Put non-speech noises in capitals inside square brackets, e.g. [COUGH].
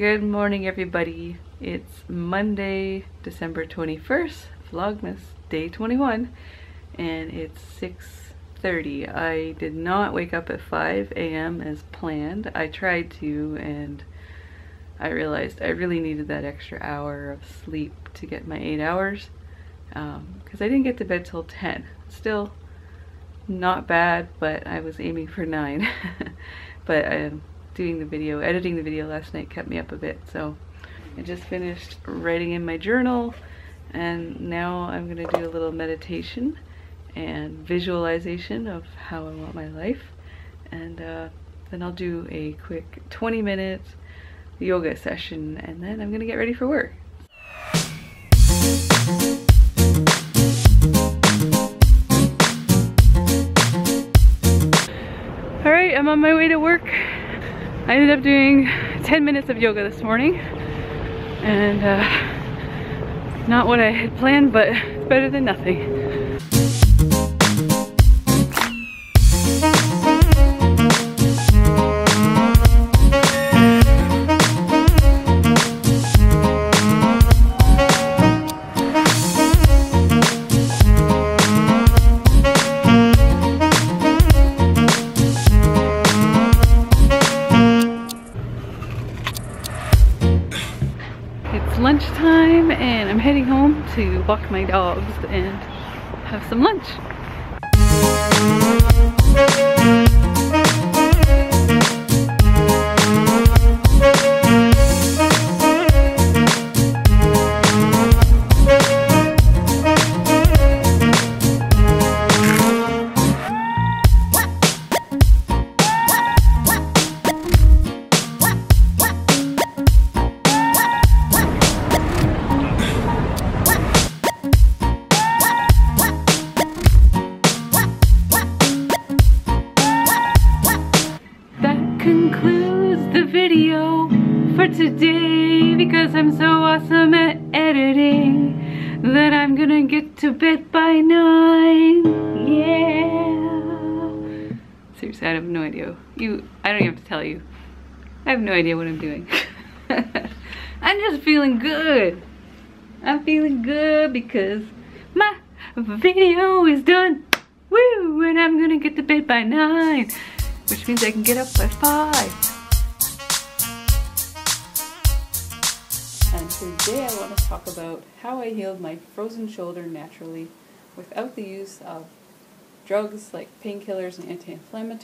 Good morning everybody. It's Monday, December 21st, Vlogmas day 21, and it's 6.30. I did not wake up at 5 a.m. as planned. I tried to and I realized I really needed that extra hour of sleep to get my 8 hours because um, I didn't get to bed till 10. Still not bad, but I was aiming for 9. [LAUGHS] but I am doing the video, editing the video last night kept me up a bit. So I just finished writing in my journal and now I'm gonna do a little meditation and visualization of how I want my life. And uh, then I'll do a quick 20 minute yoga session and then I'm gonna get ready for work. All right, I'm on my way to work. I ended up doing 10 minutes of yoga this morning and uh, not what I had planned, but it's better than nothing. Lunchtime and I'm heading home to walk my dogs and have some lunch. Today because I'm so awesome at editing that I'm gonna get to bed by nine. Yeah. Seriously, I have no idea. You, I don't even have to tell you. I have no idea what I'm doing. [LAUGHS] I'm just feeling good. I'm feeling good because my video is done. Woo! And I'm gonna get to bed by nine, which means I can get up by five. Today I want to talk about how I healed my frozen shoulder naturally without the use of drugs like painkillers and anti-inflammatory